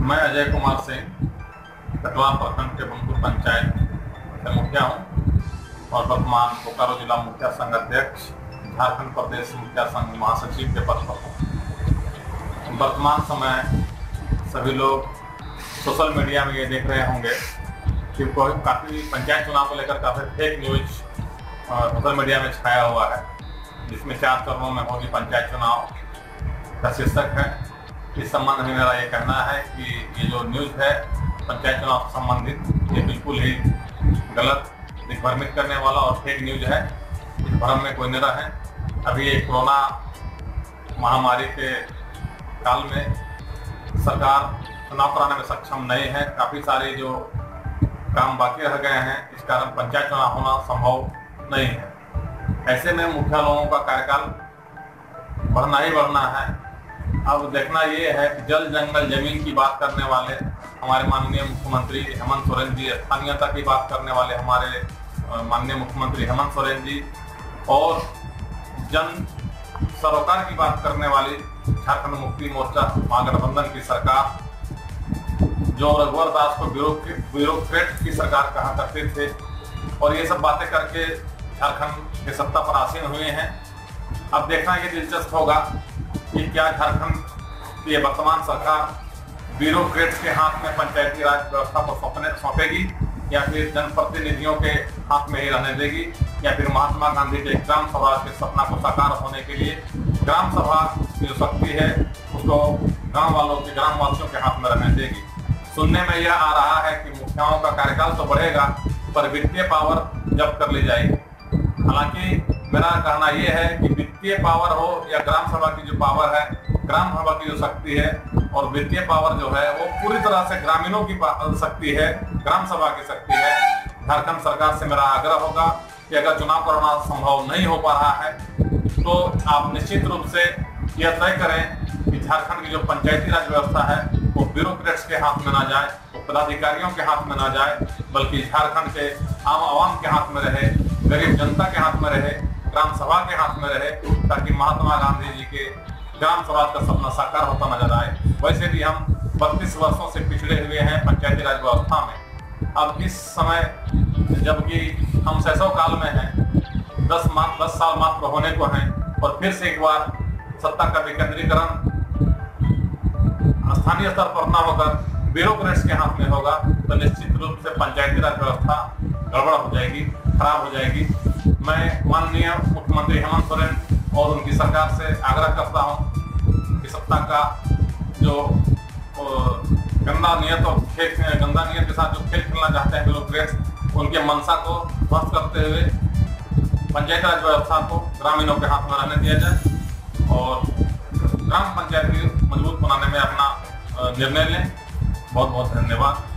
मैं अजय कुमार सिंह कटवा प्रखंड के बंकुर पंचायत से मुखिया हूँ और वर्तमान बोकारो जिला मुखिया संघ अध्यक्ष, झारखंड प्रदेश मुखिया संघ महासचिव के पद पर हूँ। वर्तमान समय सभी लोग सोशल मीडिया में ये देख रहे होंगे कि कोई काफ़ी पंचायत चुनाव को लेकर काफ़ी फेक न्यूज़ सोशल मीडिया में छाया हुआ है। जिसमें चार चरणों में होगी पंचायत चुनाव। का शीर्षक है इस संबंध में मेरा ये कहना है कि ये जो न्यूज़ है, पंचायत चुनाव से संबंधित, ये बिल्कुल ही गलत दिग्भ्रमित करने वाला और फेक न्यूज़ है। इस भ्रम में कोई न रहे अभी कोरोना महामारी के काल में सरकार चुनाव कराने में सक्षम नहीं है। काफ़ी सारे जो काम बाकी रह गए हैं, इस कारण पंचायत चुनाव होना संभव नहीं है। ऐसे में मुखिया लोगों का कार्यकाल बढ़ना ही बढ़ना है। अब देखना ये है कि जल जंगल ज़मीन की बात करने वाले हमारे माननीय मुख्यमंत्री हेमंत सोरेन जी, स्थानीयता की बात करने वाले हमारे माननीय मुख्यमंत्री हेमंत सोरेन जी और जन सरोकार की बात करने वाली झारखंड मुक्ति मोर्चा महागठबंधन की सरकार, जो रघुवर दास को ब्यूरोक्रेट की सरकार कहा करते थे और ये सब बातें करके झारखंड के सत्ता पर आसीन हुए हैं। अब देखना ये दिलचस्प होगा कि क्या झारखंड की वर्तमान सरकार ब्यूरोक्रेट्स के हाथ में पंचायती राज व्यवस्था को सौंपने, सौंपेगी, या फिर जनप्रतिनिधियों के हाथ में ही रहने देगी, या फिर महात्मा गांधी के ग्राम सभा के सपना को साकार होने के लिए ग्राम सभा की जो शक्ति है, उसको गाँव वालों के ग्राम वासियों के हाथ में रहने देगी। सुनने में यह आ रहा है कि मुखियाओं का कार्यकाल तो बढ़ेगा, पर वित्तीय पावर जब्त कर ली जाएगी। हालाँकि मेरा कहना यह है कि वित्तीय पावर हो या ग्राम सभा की जो पावर है, ग्राम सभा की जो शक्ति है और वित्तीय पावर जो है, वो पूरी तरह से ग्रामीणों की शक्ति है, ग्राम सभा की शक्ति है। झारखंड सरकार से मेरा आग्रह होगा कि अगर चुनाव कराना संभव नहीं हो पा रहा है तो आप निश्चित रूप से यह तय करें कि झारखंड की जो पंचायती राज व्यवस्था है, वो ब्यूरोक्रेट्स के हाथ में ना जाए, वो पदाधिकारियों के हाथ में ना जाए, बल्कि झारखंड के आम आवाम के हाथ में रहे, गरीब जनता के हाथ में रहे ग्राम सभा के हाथ में रहे, ताकि महात्मा गांधी जी के ग्राम सभा का सपना साकार होता नज़र आए। वैसे भी हम बत्तीस वर्षों से पिछड़े हुए हैं पंचायती राज व्यवस्था में। अब इस समय, जबकि हम सैसव काल में हैं, दस मात्र दस साल मात्र होने को हैं, और फिर से एक बार सत्ता का विकेंद्रीकरण स्थानीय स्तर पर न होकर ब्यूरोक्रेट्स के हाथ में होगा तो निश्चित रूप से पंचायती राज व्यवस्था गड़बड़ हो जाएगी, खराब हो जाएगी। मैं माननीय मुख्यमंत्री हेमंत सोरेन और उनकी सरकार से आग्रह करता हूँ कि सत्ता का जो गंदा नियत और खेल, गंदा नियत के साथ जो खेल खेलना चाहते हैं ब्यूरोक्रेट्स उनके मनसा को ध्वस्त करते हुए पंचायत राज व्यवस्था को ग्रामीणों के हाथ में रहने दिया जाए और ग्राम पंचायत की मज़बूत बनाने में अपना निर्णय लें। बहुत बहुत धन्यवाद।